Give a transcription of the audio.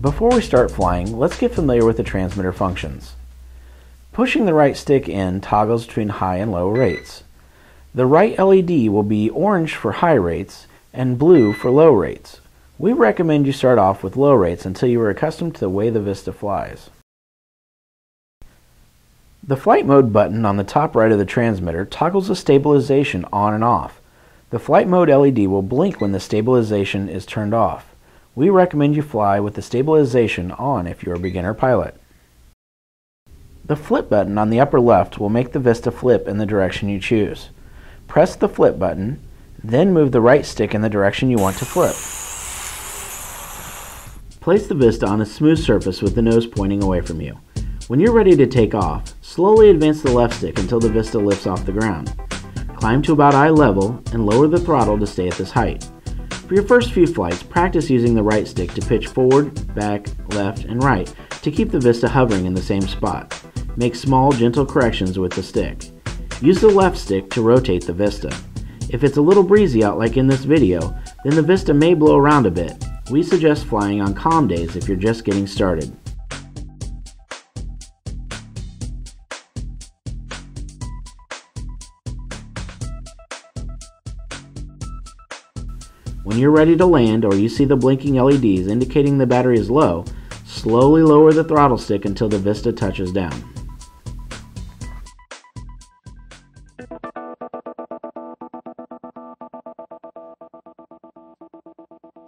Before we start flying, let's get familiar with the transmitter functions. Pushing the right stick in toggles between high and low rates. The right LED will be orange for high rates and blue for low rates. We recommend you start off with low rates until you are accustomed to the way the Vista flies. The flight mode button on the top right of the transmitter toggles the stabilization on and off. The flight mode LED will blink when the stabilization is turned off. We recommend you fly with the stabilization on if you're a beginner pilot. The flip button on the upper left will make the Vista flip in the direction you choose. Press the flip button, then move the right stick in the direction you want to flip. Place the Vista on a smooth surface with the nose pointing away from you. When you're ready to take off, slowly advance the left stick until the Vista lifts off the ground. Climb to about eye level and lower the throttle to stay at this height. For your first few flights, practice using the right stick to pitch forward, back, left, and right to keep the Vista hovering in the same spot. Make small, gentle corrections with the stick. Use the left stick to rotate the Vista. If it's a little breezy out like in this video, then the Vista may blow around a bit. We suggest flying on calm days if you're just getting started. When you're ready to land or you see the blinking LEDs indicating the battery is low, slowly lower the throttle stick until the Vista touches down.